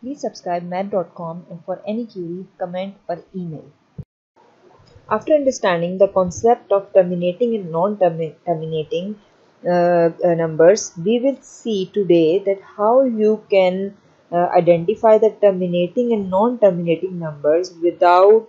Please subscribe math.com and for any query, comment or email. After understanding the concept of terminating and non-terminating uh, uh, numbers, we will see today that how you can uh, identify the terminating and non-terminating numbers without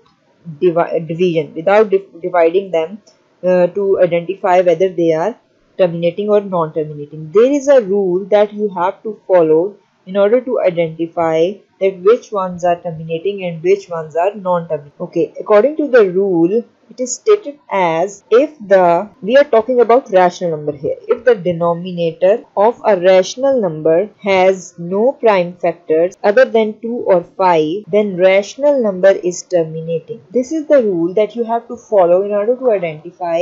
divi division, without dividing them uh, to identify whether they are terminating or non-terminating. There is a rule that you have to follow in order to identify that which ones are terminating and which ones are non-terminating. Okay, according to the rule, it is stated as if the we are talking about rational number here if the denominator of a rational number has no prime factors other than 2 or 5 then rational number is terminating this is the rule that you have to follow in order to identify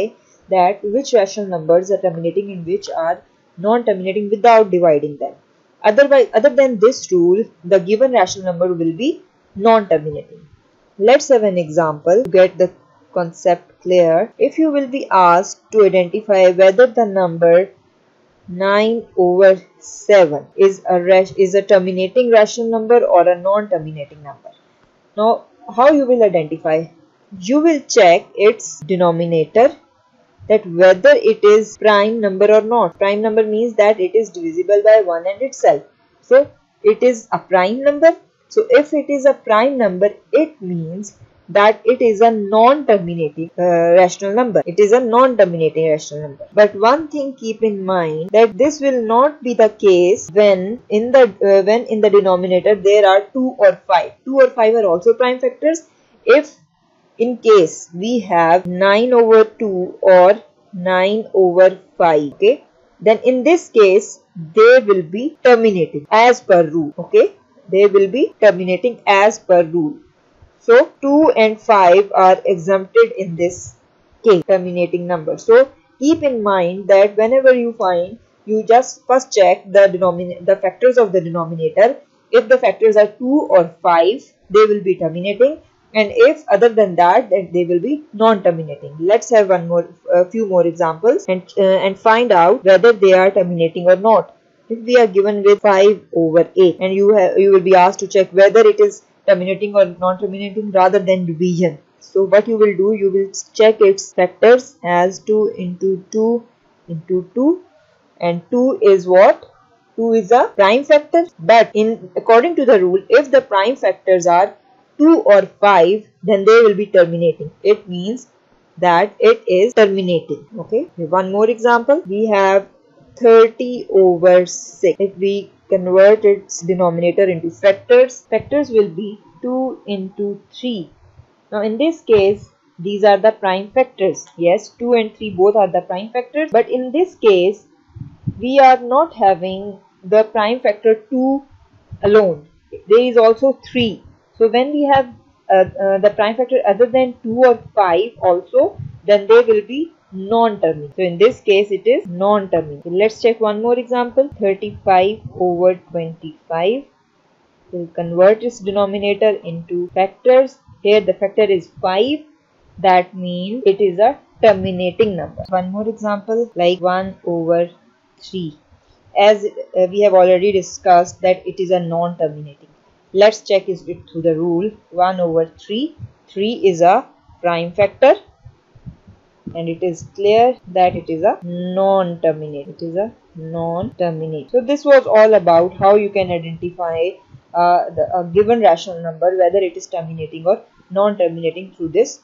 that which rational numbers are terminating and which are non-terminating without dividing them otherwise other than this rule the given rational number will be non-terminating let's have an example to get the concept clear if you will be asked to identify whether the number 9 over 7 is a is a terminating rational number or a non-terminating number. Now how you will identify? You will check its denominator that whether it is prime number or not. Prime number means that it is divisible by 1 and itself. So it is a prime number. So if it is a prime number, it means that it is a non-terminating uh, rational number. It is a non-terminating rational number. But one thing keep in mind that this will not be the case when in the uh, when in the denominator there are 2 or 5. 2 or 5 are also prime factors. If in case we have 9 over 2 or 9 over 5 okay then in this case they will be terminating as per rule okay they will be terminating as per rule so 2 and 5 are exempted in this case, terminating number. So keep in mind that whenever you find, you just first check the denominator, the factors of the denominator. If the factors are 2 or 5, they will be terminating and if other than that then they will be non-terminating let's have one more a few more examples and uh, and find out whether they are terminating or not if we are given with 5 over 8 and you have you will be asked to check whether it is terminating or non-terminating rather than division. So what you will do, you will check its factors as 2 into 2 into 2 and 2 is what? 2 is a prime factor but in according to the rule if the prime factors are 2 or 5 then they will be terminating. It means that it is terminating. Okay. One more example. We have 30 over 6. If we convert its denominator into factors, factors will be 2 into 3. Now in this case, these are the prime factors. Yes, 2 and 3 both are the prime factors. But in this case, we are not having the prime factor 2 alone. There is also 3. So when we have uh, uh, the prime factor other than 2 or 5 also, then they will be non-terminating. So in this case it is non-terminating. Let's check one more example. 35 over 25 We'll convert its denominator into factors. Here the factor is 5. That means it is a terminating number. One more example like 1 over 3. As uh, we have already discussed that it is a non-terminating. Let's check it through the rule 1 over 3. 3 is a prime factor and it is clear that it is a non-terminate it is a non-terminate so this was all about how you can identify uh, the, a given rational number whether it is terminating or non-terminating through this